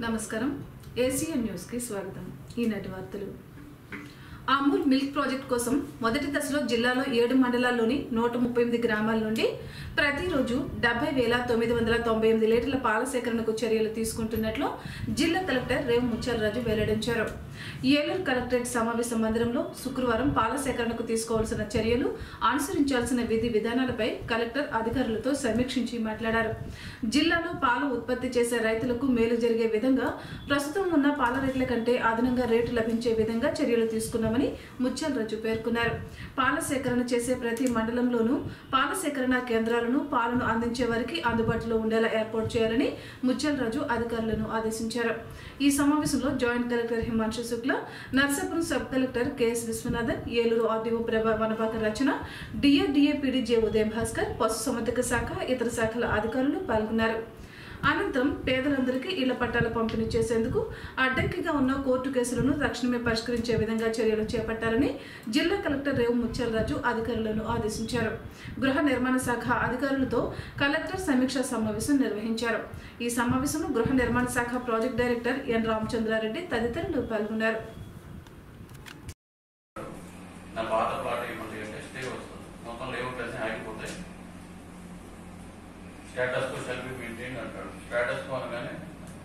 నమస్కారం. ఏసీఎన్ న్యూస్కి స్వాగతం. ఈనాటి వార్తలు. అమూల్ మిల్క్ ప్రాజెక్ట్ కోసం మొదటి దశలో జిల్లాలో ఏడు మండలాల్లోని నూట ముప్పై ఎనిమిది గ్రామాల నుండి ప్రతిరోజు డెబ్బై వేల తొమ్మిది వందల తొంభై ఎనిమిది లీటర్ల పాల సేకరణకు చర్యలు తీసుకుంటున్నట్లు జిల్లా కలెక్టర్ రేవు ముత్యాలరాజు వెల్లడించారు. ఏలూరు కలెక్టరేట్ సమావేశ మందిరంలో శుక్రవారం పాల సేకరణకు తీసుకోవాల్సిన చర్యలు అనుసరించాల్సిన విధి విధానాలపై కలెక్టర్ అధికారులతో సమీక్షించి మాట్లాడారు. జిల్లాలో పాలు ఉత్పత్తి చేసే రైతులకు మేలు జరిగే విధంగా ప్రస్తుతం ఉన్న పాల రేట్ల కంటే అదనంగా రేటు లభించే విధంగా చర్యలు తీసుకున్నామని ముత్యాలరాజు పేర్కొన్నారు. పాల సేకరణ చేసే ప్రతి మండలంలోనూ పాల సేకరణ కేంద్రాలను పాలను అందించే వారికి అందుబాటులో ఉండేలా ఏర్పాటు చేయాలని ముత్యాలరాజు అధికారులను ఆదేశించారు. ఈ సమావేశంలో joint collector Himanshu Shukla Narsapuram sub collector KS Viswanathan Eluru RDO Prabha Vanapaka Rachana DA PDJ ఉదయం భాస్కర్ పశు సంవర్ధక శాఖ ఇతర శాఖల అధికారులు పాల్గొన్నారు. అనంతరం పేదలందరికీ ఇళ్ళ పట్టాల పంపిణీ చేసేందుకు అడ్డంకిగా ఉన్న కోర్టు కేసులను తక్షణమే పరిష్కరించే విధంగా చర్యలు చేపట్టాలని జిల్లా కలెక్టర్ రేవు ముత్యాలరాజు అధికారులను ఆదేశించారు. గృహ నిర్మాణ శాఖ అధికారులతో కలెక్టర్ సమీక్షా సమావేశం నిర్వహించారు. ఈ సమావేశంలో గృహ నిర్మాణ శాఖ ప్రాజెక్ట్ డైరెక్టర్ ఎన్ రామచంద్రారెడ్డి తదితరులు పాల్గొన్నారు నా పాత ప్లాట్ ఏమంటే అంటే స్టే వస్తుంది మొత్తం లేఅవుట్ అన్ని ఆగిపోతాయి status quo shall be maintain అంటాడు స్టేటస్ కో అనగానే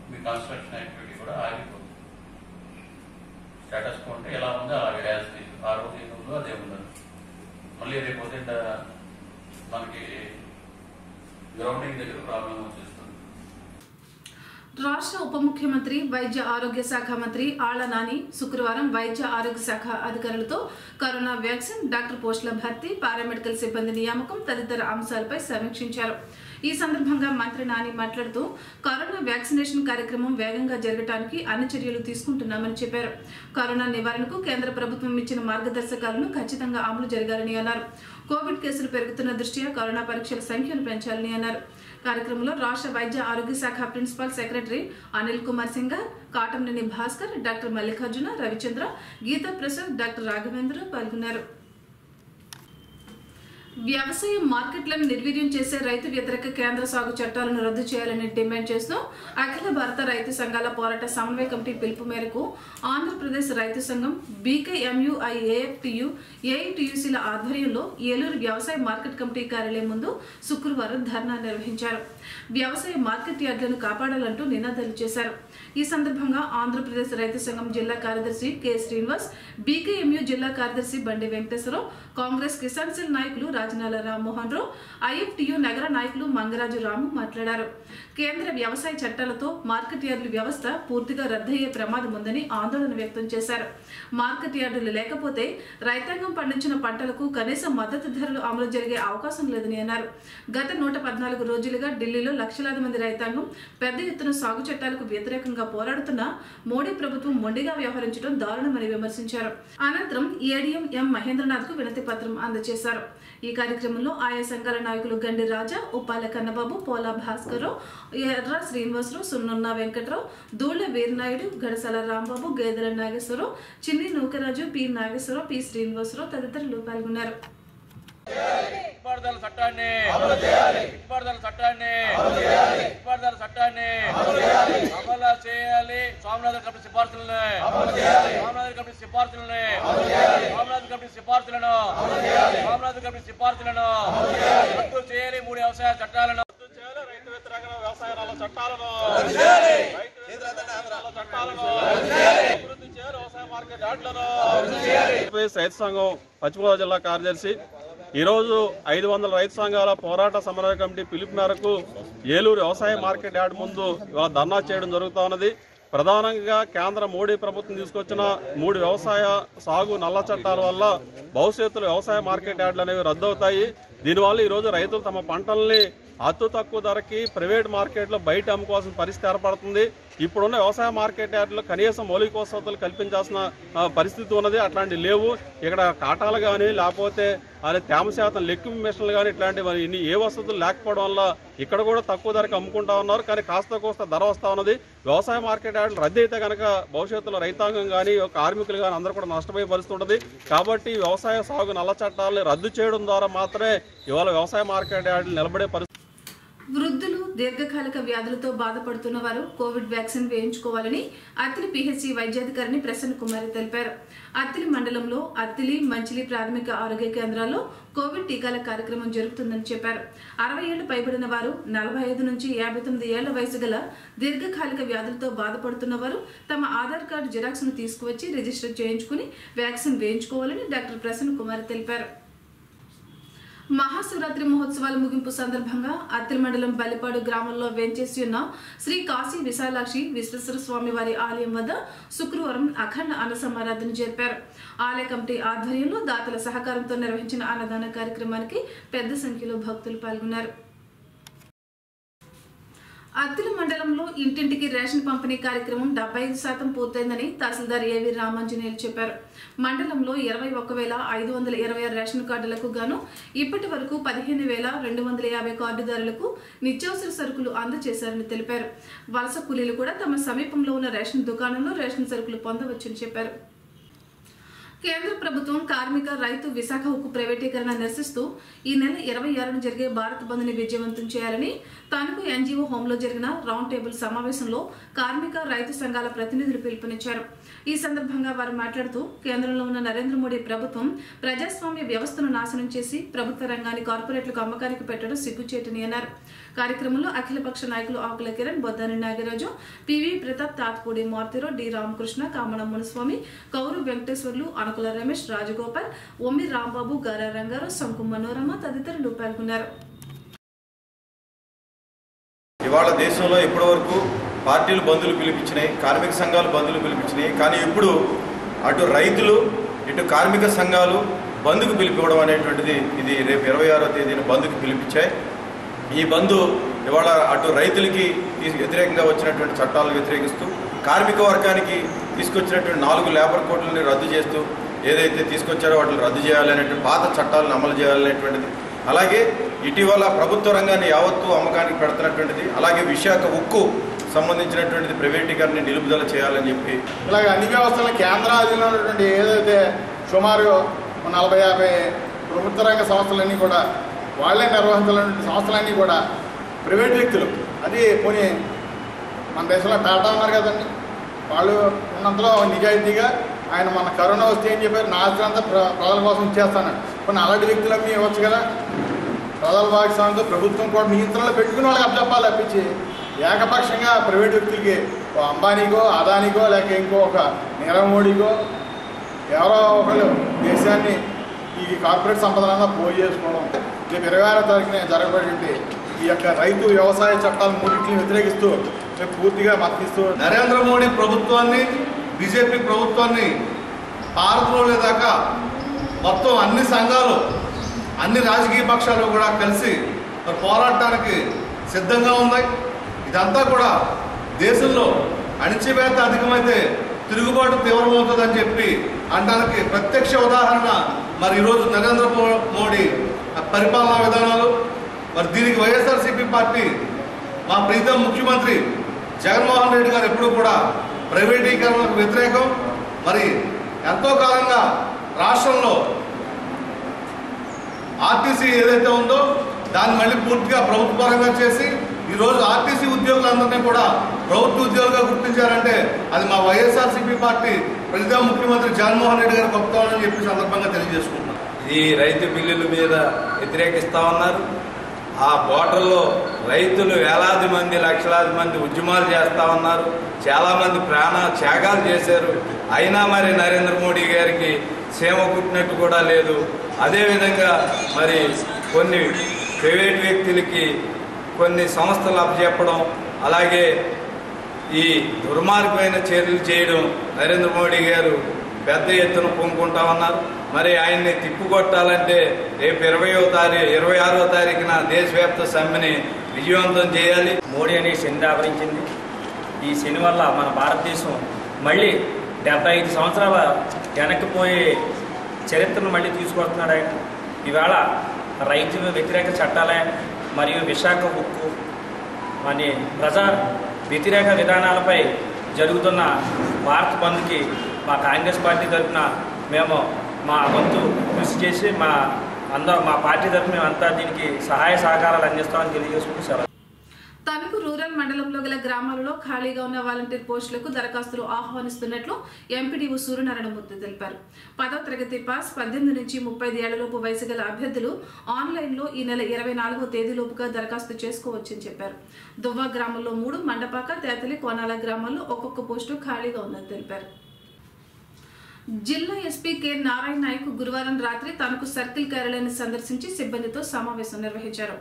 మీ కన్స్ట్రక్షన్ యాక్టివిటీ కూడా ఆగిపోతుంది స్టేటస్ కో అంటే ఎలా ఉందో అలాగే యాజ్ ఆ రోజు ఏం ఉందో అదే ఉందని మళ్ళీ రేపు పొద్దున్న మనకి గ్రౌండింగ్ దగ్గర ప్రాబ్లం వచ్చేస్తుంది రాష్ట్ర ఉప ముఖ్యమంత్రి వైద్య ఆరోగ్య శాఖ మంత్రి ఆళ్ళ నాని శుక్రవారం వైద్య ఆరోగ్య శాఖ అధికారులతో కరోనా వ్యాక్సిన్ డాక్టర్ పోస్టుల భర్తీ పారామెడికల్ సిబ్బంది నియామకం తదితర అంశాలపై సమీక్షించారు. ఈ సందర్భంగా మంత్రి నాని మాట్లాడుతూ కరోనా వ్యాక్సినేషన్ కార్యక్రమం వేగంగా జరగడానికి అన్ని చర్యలు తీసుకుంటున్నామని చెప్పారు. కరోనా నివారణకు కేంద్ర ప్రభుత్వం ఇచ్చిన మార్గదర్శకాలను ఖచ్చితంగా అమలు జరగాలని అన్నారు. కోవిడ్ కేసులు పెరుగుతున్న దృష్ట్యా కరోనా పరీక్షల సంఖ్యను పెంచాలని అన్నారు. కార్యక్రమంలో రాష్ట్ర వైద్య ఆరోగ్య శాఖ principal secretary Anil Kumar Singh Katamneni Bhaskar doctor Mallikarjuna Ravichandra Geetha Prasad doctor Raghavendra పాల్గొన్నారు. వ్యవసాయ మార్కెట్లను నిర్వీర్యం చేసే రైతు వ్యతిరేక కేంద్ర సాగు చట్టాలను రద్దు చేయాలని డిమాండ్ చేస్తూ అఖిల భారత రైతు సంఘాల పోరాట సమన్వయ కమిటీ పిలుపు మేరకు ఆంధ్రప్రదేశ్ రైతు సంఘం బీకేఎంయుఐఏఎఫ్టియు ఏఐటియుసిల ఆధ్వర్యంలో ఏలూరు వ్యవసాయ మార్కెట్ కమిటీ కార్యాలయం ముందు శుక్రవారం ధర్నా నిర్వహించారు. వ్యవసాయ మార్కెట్ యార్డులను కాపాడాలంటూ నినాదాలు చేశారు. ఈ సందర్భంగా ఆంధ్రప్రదేశ్ రైతు సంఘం జిల్లా కార్యదర్శి కె శ్రీనివాస్ బీకేఎంయు జిల్లా కార్యదర్శి బండి వెంకటేశ్వరరావు కాంగ్రెస్ కిసాన్ సెల్ నాయకులు రాజనాల రామ్మోహన్ రావు ఐఎఫ్టియు నగర నాయకులు మంగరాజు రాము మాట్లాడారు. కేంద్ర వ్యవసాయ చట్టాలతో మార్కెట్ యార్డుల వ్యవస్థ పూర్తిగా రద్దయ్యే ప్రమాదం ఉందని ఆందోళన వ్యక్తం చేశారు. మార్కెట్ యార్డులు లేకపోతే రైతాంగం పండించిన పంటలకు కనీస మద్దతు ధరలు అమలు జరిగే అవకాశం లేదని అన్నారు. గత నూట పద్నాలుగు రోజులుగా ఢిల్లీలో లక్షలాది మంది రైతాంగం పెద్ద ఎత్తున సాగు చట్టాలకు వ్యతిరేకంగా పోరాడుతున్న మోడీ ప్రభుత్వం మొండిగా వ్యవహరించడం దారుణమని విమర్శించారు. అనంతరం ఏడీఎం ఎం మహేంద్రనాథ్కు వినతి పత్రం అందజేశారు. ఈ కార్యక్రమంలో ఆయా సంఘాల నాయకులు గండి రాజా ఉప్పాల కన్నబాబు పోలా భాస్కర్ ఎర్ర శ్రీనివాసరావు సున్నున్న వెంకట్రావు దూళ్ళ వీరనాయుడు గడసల రాంబాబు గేదెల నాగేశ్వరరావు చిన్ని నూకరాజు పి నాగేశ్వరరావు పి శ్రీనివాసరావు తదితరులు పాల్గొన్నారు. గిట్టుబాటుదల చట్టాన్ని. గిట్టుబాటుదల చట్టాన్ని. గిట్టుబాటుదల చట్టాన్ని. అమలు చేయాలి. స్వామినాథన్ కమిటీ సిఫార్సులని. స్వామినాథన్ కమిటీ సిఫార్సులని. స్వామినాథన్ కమిటీ సిఫార్సులను. స్వామినాథన్ కమిటీ సిఫార్సులను. రద్దు చేయాలి. మూడు వ్యవసాయ చట్టాలను. రద్దు చేయాలి. రైతు వ్యతిరేక వ్యవసాయ చట్టాలను. రైతు సంఘం పశ్చిమ గోదావరి జిల్లా కార్యదర్శి ఈరోజు ఐదు వందల రైతు సంఘాల పోరాట సమన్వయ కమిటీ పిలుపు మేరకు ఏలూరు వ్యవసాయ మార్కెట్ యార్డ్ ముందు ఇవాళ ధర్నా చేయడం జరుగుతూ ఉన్నది. ప్రధానంగా కేంద్ర మోడీ ప్రభుత్వం తీసుకొచ్చిన మూడు వ్యవసాయ సాగు నల్ల చట్టాల వల్ల భవిష్యత్తులో వ్యవసాయ మార్కెట్ యార్డులు అనేవి రద్దవుతాయి. దీనివల్ల ఈరోజు రైతులు తమ పంటల్ని అతి తక్కువ ధరకి ప్రైవేట్ మార్కెట్లో బయట అమ్ముకోవాల్సిన పరిస్థితి ఏర్పడుతుంది. ఇప్పుడున్న వ్యవసాయ మార్కెట్ యార్డ్లో కనీసం మౌలిక వసతులు కల్పించాల్సిన పరిస్థితి ఉన్నది. అట్లాంటివి లేవు. ఇక్కడ కాటాలు కానీ లేకపోతే అదే తేమ శాతం లెక్కింపు మిషన్లు కానీ ఇట్లాంటివి ఇన్ని ఏ వసతులు లేకపోవడం వల్ల ఇక్కడ కూడా తక్కువ ధరకు అమ్ముకుంటా ఉన్నారు. కానీ కాస్త కోస్త ధర వస్తూ ఉన్నది. వ్యవసాయ మార్కెట్ యార్డ్లు రద్దీ అయితే కనుక భవిష్యత్తులో రైతాంగం కానీ కార్మికులు కానీ అందరూ కూడా నష్టపోయే పరిస్థితి ఉంటుంది కాబట్టి వ్యవసాయ సాగు నల్ల చట్టాలను రద్దు చేయడం ద్వారా మాత్రమే ఇవాళ వ్యవసాయ మార్కెట్ యార్డులు నిలబడే పరిస్థితి దీర్ఘకాలిక వ్యాధులతో బాధపడుతున్న వారు కోవిడ్ వ్యాక్సిన్ వేయించుకోవాలని అత్తిలి పిహెచ్సి వైద్యాధికారిని ప్రసన్న కుమారి తెలిపారు. అత్తిలి మండలంలో అత్తిలి మంచిలి ప్రాథమిక ఆరోగ్య కేంద్రాల్లో కోవిడ్ టీకాల కార్యక్రమం జరుగుతుందని చెప్పారు. అరవై ఏళ్ళు పైబడిన వారు నలభై ఐదు నుంచి యాభై తొమ్మిది ఏళ్ళ వయసు గల దీర్ఘకాలిక వ్యాధులతో బాధపడుతున్న వారు తమ ఆధార్ కార్డు జిరాక్స్ను తీసుకువచ్చి రిజిస్టర్ చేయించుకుని వ్యాక్సిన్ వేయించుకోవాలని డాక్టర్ ప్రసన్న కుమారి తెలిపారు. మహాశివరాత్రి మహోత్సవాల ముగింపు సందర్భంగా అత్తిలి మండలం బలిపాడు గ్రామంలో వేంచేసి ఉన్న శ్రీ కాశీ విశాలాక్షి విశ్వేశ్వర స్వామి వారి ఆలయం వద్ద శుక్రవారం అఖండ అన్న సమారాధన జరిపారు. ఆలయ కమిటీ ఆధ్వర్యంలో దాతల సహకారంతో నిర్వహించిన అన్నదాన కార్యక్రమానికి పెద్ద సంఖ్యలో భక్తులు పాల్గొన్నారు. అత్తిలి మండలంలో ఇంటింటికి రేషన్ పంపిణీ కార్యక్రమం డెబ్బై ఐదు శాతం పూర్తయిందని తహసీల్దార్ ఏవి రామాంజనేయులు చెప్పారు. మండలంలో ఇరవై ఒక్క వేల ఐదు వందల ఇరవై ఆరు రేషన్ కార్డులకు గాను ఇప్పటి వరకు పదిహేను వేల రెండు వందల యాభై కార్డుదారులకు నిత్యావసర సరుకులు అందజేశారని తెలిపారు. వలస కూలీలు కూడా తమ సమీపంలో ఉన్న రేషన్ దుకాణంలో రేషన్ సరుకులు పొందవచ్చని చెప్పారు. కేంద్ర ప్రభుత్వం కార్మిక రైతు విశాఖ హక్కు ప్రైవేటీకరణ నిరసిస్తూ ఈ నెల ఇరవై ఆరున జరిగే భారత్ బంద్ని విజయవంతం చేయాలని తణుకు ఎన్జీఓ హోంలో జరిగిన రౌండ్ టేబుల్ సమావేశంలో కార్మిక రైతు సంఘాల ప్రతినిధులు పిలుపునిచ్చారు. ఈ సందర్భంగా వారు మాట్లాడుతూ కేంద్రంలో ఉన్న నరేంద్ర మోడీ ప్రభుత్వం ప్రజాస్వామ్య వ్యవస్థను నాశనం చేసి ప్రభుత్వ రంగాన్ని కార్పొరేట్లకు అమ్మకానికి పెట్టడం సిగ్గుచేటని అన్నారు. కార్యక్రమంలో అఖిలపక్ష నాయకులు ఆకుల కిరణ్ బొద్దాని నాగరాజు పివి ప్రతాప్ తాత్పూడి మార్తిరో డి రామకృష్ణ కామణ మునుస్వామి కౌరు వెంకటేశ్వర్లు అనకుల రమేష్ రాజగోపాల్ ఒమ్మి రాంబాబు గారా రంగారావు శంకు మనోరమ తదితరులు పాల్గొన్నారు. ఇవాళ దేశంలో ఇప్పటివరకు పార్టీలు బంధులు పిలిపించినాయి కార్మిక సంఘాలు బంధులు పిలిపించినాయి. కానీ ఇప్పుడు అటు రైతులు ఇటు కార్మిక సంఘాలు బంధుకు పిలిపివ్వడం అనేటువంటిది ఇది రేపు ఇరవై ఆరో తేదీన బంధుకు పిలిపించాయి. ఈ బంధు ఇవాళ అటు రైతులకి వ్యతిరేకంగా వచ్చినటువంటి చట్టాలను వ్యతిరేకిస్తూ కార్మిక వర్గానికి తీసుకొచ్చినటువంటి నాలుగు లేబర్ కోడ్లని రద్దు చేస్తూ ఏదైతే తీసుకొచ్చారో వాటిని రద్దు చేయాలనేటువంటి పాత చట్టాలను అమలు చేయాలనేటువంటిది. అలాగే ఇటీవల ప్రభుత్వ రంగాన్ని యావత్తు అమ్మకానికి పెడుతున్నటువంటిది అలాగే విశాఖ ఉక్కు సంబంధించినటువంటిది ప్రైవేటీకరణ నిలుపుదల చేయాలని చెప్పి. ఇలాగ అన్ని వ్యవస్థల కేంద్ర అధీనంలో ఏదైతే సుమారు నలభై యాభై ప్రభుత్వ రంగ సంస్థలన్నీ కూడా వాళ్ళే నిర్వహించాలనే సంస్థలన్నీ కూడా ప్రైవేట్ వ్యక్తులు. అది పోనీ మన దేశంలో టాటా ఉన్నారు కదండి. వాళ్ళు ఉన్నంతలో నిజాయితీగా ఆయన మన కరోనా వస్తే ఏం చెప్పారు? నా అంతా ప్ర- ప్రజల కోసం ఇచ్చేస్తాను కొన్ని అలాంటి వ్యక్తులన్నీ ఇవ్వచ్చు కదా. ప్రజల భాగస్వామితో ప్రభుత్వం కూడా నియంత్రణలో పెట్టుకుని వాళ్ళకి అప్పచెప్పాలి తప్పించి ఏకపక్షంగా ప్రైవేట్ వ్యక్తులకి ఓ అంబానీకో అదానికో లేక ఇంకో ఒక నీరవ్ మోడీకో ఎవరో ఒకళ్ళు దేశాన్ని ఈ కార్పొరేట్ సంపదనంగా పోయి చేసుకోవడం రేపు ఇరవై ఆరో తారీఖున జరగబడి ఈ యొక్క రైతు వ్యవసాయ చట్టాలు మూడింటిని వ్యతిరేకిస్తూ మేము పూర్తిగా మద్దతిస్తూ నరేంద్ర మోడీ ప్రభుత్వాన్ని బీజేపీ ప్రభుత్వాన్ని పారద్రోలేదాకా మొత్తం అన్ని సంఘాలు అన్ని రాజకీయ పక్షాలు కూడా కలిసి మరి పోరాటానికి సిద్ధంగా ఉన్నాయి. ఇదంతా కూడా దేశంలో అణిచివేత అధికమైతే తిరుగుబాటు తీవ్రమవుతుందని చెప్పి అంటానికి ప్రత్యక్ష ఉదాహరణ మరి ఈరోజు నరేంద్ర మోడీ పరిపాలనా విధానాలు మరి దీనికి వైఎస్ఆర్సీపీ పార్టీ మా ప్రీతం ముఖ్యమంత్రి జగన్మోహన్ రెడ్డి గారు ఎప్పుడూ కూడా ప్రైవేటీకరణకు వ్యతిరేకం. మరి ఎంతో కాలంగా రాష్ట్రంలో ఆర్టీసీ ఏదైతే ఉందో దాన్ని మళ్ళీ పూర్తిగా ప్రభుత్వ పరంగా చేసి ఈరోజు ఆర్టీసీ ఉద్యోగులందరినీ కూడా ప్రభుత్వ ఉద్యోగులుగా గుర్తించారంటే అది మా వైఎస్ఆర్సీపీ పార్టీ ప్రజా ముఖ్యమంత్రి జగన్మోహన్ రెడ్డి గారు గొప్పతనం అని చెప్పి సందర్భంగా తెలియజేసుకుంటున్నాం. ఈ రైతు బిల్లుల మీద వ్యతిరేకిస్తా ఉన్నారు. ఆ పోటల్లో రైతులు వేలాది మంది లక్షలాది మంది ఉద్యమాలు చేస్తూ ఉన్నారు. చాలామంది ప్రాణ త్యాగాలు చేశారు. అయినా మరి నరేంద్ర మోడీ గారికి సేమ కుట్టినట్టు కూడా లేదు. అదేవిధంగా మరి కొన్ని ప్రైవేట్ వ్యక్తులకి కొన్ని సంస్థలు అప్పచెప్పడం అలాగే ఈ దుర్మార్గమైన చర్యలు చేయడం నరేంద్ర మోడీ గారు పెద్ద ఎత్తున పొంగుకుంటా ఉన్నారు. మరి ఆయన్ని తిప్పుకొట్టాలంటే రేపు ఇరవయో తారీఖు ఇరవై ఆరో తారీఖున దేశవ్యాప్త సమ్మెని విజయవంతం చేయాలి. మోడీ అనే శని ఆవరించింది. ఈ శని వల్ల మన భారతదేశం మళ్ళీ డెబ్బై ఐదు సంవత్సరాల వెనక్కిపోయే చరిత్రను మళ్ళీ తీసుకొస్తున్నాడు ఆయన. ఇవాళ రైతు వ్యతిరేక చట్టాలే మరియు విశాఖ ఉక్కు అని ప్రజా వ్యతిరేక విధానాలపై జరుగుతున్న భారత్ బంద్కి మా కాంగ్రెస్ పార్టీ తరఫున మేము మా వంతు కృషి చేసి మా అందరూ మా పార్టీ తరఫున మేమంతా దీనికి సహాయ సహకారాలు అందిస్తామని తెలియజేసుకుంటూ సెలవు. తణుకు రూరల్ మండలంలో గల గ్రామాలలో ఖాళీగా ఉన్న వాలంటీర్ పోస్టులకు దరఖాస్తులు ఆహ్వానిస్తున్నట్లు ఎంపీడీఓ సూర్యనారాయణమూర్తి తెలిపారు. పదో తరగతి పాస్ పద్దెనిమిది నుంచి ముప్పై ఏళ్ళలోపు వయసు గల అభ్యర్థులు ఆన్లైన్లో ఈ నెల ఇరవై నాలుగో తేదీలోపుగా దరఖాస్తు చేసుకోవచ్చని చెప్పారు. దువ్వ గ్రామంలో మూడు మండపాక తేతలి కోనాల గ్రామాల్లో ఒక్కొక్క పోస్టు ఖాళీగా ఉందని తెలిపారు. జిల్లా ఎస్పీ కె నారాయణ నాయక్ గురువారం రాత్రి తనకు సర్కిల్ కార్యాలయాన్ని సందర్శించి సిబ్బందితో సమావేశం నిర్వహించారు.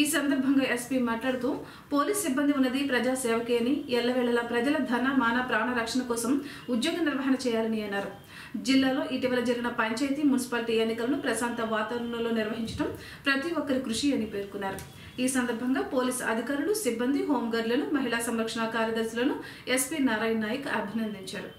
ఈ సందర్భంగా ఎస్పీ మాట్లాడుతూ పోలీస్ సిబ్బంది ఉన్నది ప్రజా సేవకే అని ఎల్లవేళలా ప్రజల ధన మాన ప్రాణ రక్షణ కోసం ఉద్యోగ నిర్వహణ చేయాలని అన్నారు. జిల్లాలో ఇటీవల జరిగిన పంచాయతీ మున్సిపాలిటీ ఎన్నికలను ప్రశాంత వాతావరణంలో నిర్వహించడం ప్రతి ఒక్కరి కృషి అని పేర్కొన్నారు. ఈ సందర్భంగా పోలీస్ అధికారులు సిబ్బంది హోంగార్డులను మహిళా సంరక్షణ కార్యదర్శులను ఎస్పీ నారాయణ నాయక్ అభినందించారు.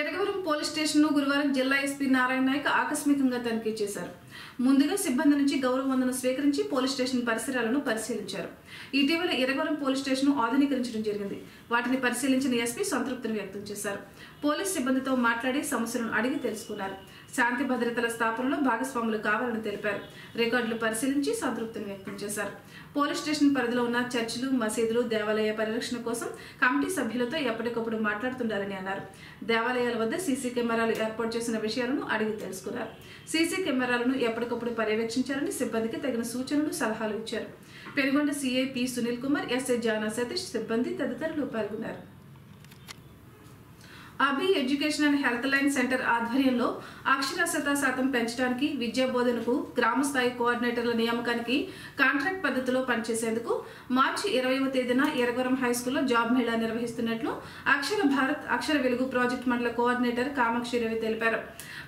ఎరగవరం పోలీస్ స్టేషన్ను గురువారం జిల్లా ఎస్పీ నారాయణ నాయక్ ఆకస్మికంగా తనిఖీ చేశారు. ముందుగా సిబ్బంది నుంచి గౌరవ వందనం స్వీకరించి పోలీస్ స్టేషన్ పరిసరాలను పరిశీలించారు. ఇటీవల ఎరగవరం పోలీస్ స్టేషన్ ఆధునీకరించడం జరిగింది. వాటిని పరిశీలించిన ఎస్పీ సంతృప్తిని వ్యక్తం చేశారు. పోలీస్ సిబ్బందితో మాట్లాడి సమస్యలను అడిగి తెలుసుకున్నారు. శాంతి భద్రతల స్థాపనలో భాగస్వాములు కావాలని తెలిపారు. రికార్డులు పరిశీలించి సంతృప్తిని వ్యక్తం చేశారు. పోలీస్ స్టేషన్ పరిధిలో ఉన్న చర్చిలు మసీదులు దేవాలయ పరిరక్షణ కోసం కమిటీ సభ్యులతో ఎప్పటికప్పుడు మాట్లాడుతుండాలని అన్నారు. దేవాలయాల వద్ద సీసీ కెమెరాలు ఏర్పాటు చేసిన విషయాలను అడిగి తెలుసుకున్నారు. సీసీ కెమెరాలను ఎప్పటికప్పుడు పర్యవేక్షించాలని సిబ్బందికి తగిన సూచనలు సలహాలు ఇచ్చారు. Penugonda CI P Sunil Kumar SI Jana Satish సిబ్బంది తదితరులు పాల్గొన్నారు. Abhi education and health line centre ఆధ్వర్యంలో అక్షరాస్యత శాతం పెంచడానికి విద్యా బోధనకు గ్రామ స్థాయి కోఆర్డినేటర్ల నియామకానికి కాంట్రాక్ట్ పద్ధతిలో పనిచేసేందుకు మార్చి ఇరవైవ తేదీన ఎరగవరం హై స్కూల్లో జాబ్ మేళా నిర్వహిస్తున్నట్లు అక్షర భారత్ అక్షర వెలుగు ప్రాజెక్ట్ మండల కోఆర్డినేటర్ కామాక్షి రవి తెలిపారు.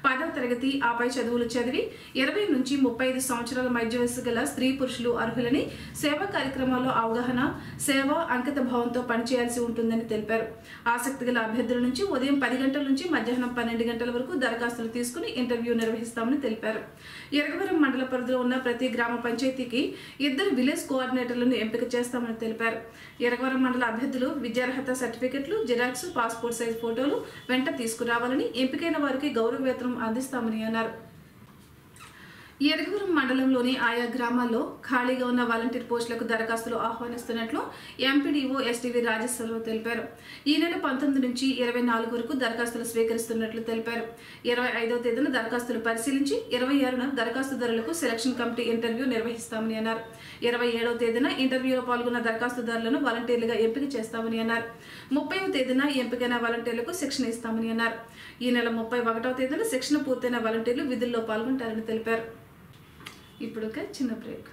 పదవ తరగతి ఆపై చదువులు చదివి ఇరవై నుంచి ముప్పై ఐదు సంవత్సరాల మధ్య వయసు గల స్త్రీ పురుషులు అర్హులని సేవా కార్యక్రమాల్లో అవగాహన సేవ అంకిత భావంతో పనిచేయాల్సి ఉంటుందని తెలిపారు. ఆసక్తి గల అభ్యర్థుల నుంచి ఉదయం పది గంటల నుంచి మధ్యాహ్నం పన్నెండు గంటల వరకు దరఖాస్తులు తీసుకుని ఇంటర్వ్యూ నిర్వహిస్తామని తెలిపారు. ఎరగవరం మండల పరిధిలో ఉన్న ప్రతి గ్రామ పంచాయతీకి ఇద్దరు విలేజ్ కోఆర్డినేటర్లను ఎంపిక చేస్తామని తెలిపారు. ఎరగవరం మండల అభ్యర్థులు విద్యార్హత సర్టిఫికెట్లు జిరాక్స్ పాస్పోర్ట్ సైజ్ ఫోటోలు వెంట తీసుకురావాలని ఎంపికైన వారికి గౌరవ వేతనం అందిస్తామని అన్నారు. ఎరగవరం మండలంలోని ఆయా గ్రామాల్లో ఖాళీగా ఉన్న వాలంటీర్ పోస్టులకు దరఖాస్తులు ఆహ్వానిస్తున్నట్లు ఎంపీడీఓ ఎస్టీవీ రాజేశ్వరరావు తెలిపారు. ఈ నెల పంతొమ్మిది నుంచి ఇరవై నాలుగు వరకు దరఖాస్తులు స్వీకరిస్తున్నట్లు తెలిపారు. ఇరవై ఐదవ తేదీన దరఖాస్తులు పరిశీలించి ఇరవై ఆరున దరఖాస్తుదారులకు సెలక్షన్ కమిటీ ఇంటర్వ్యూ నిర్వహిస్తామని అన్నారు. ఇరవై ఏడవ తేదీన ఇంటర్వ్యూలో పాల్గొన్న దరఖాస్తుదారులను వాలంటీర్లుగా ఎంపిక చేస్తామని అన్నారు. ముప్పైవ తేదీన ఎంపికైన వాలంటీర్లకు శిక్షణ ఇస్తామని అన్నారు. ఈ నెల ముప్పై ఒకటవ తేదీన శిక్షణ పూర్తయిన వాలంటీర్లు విధుల్లో పాల్గొంటారని తెలిపారు. ఇప్పుడు ఒక చిన్న బ్రేక్.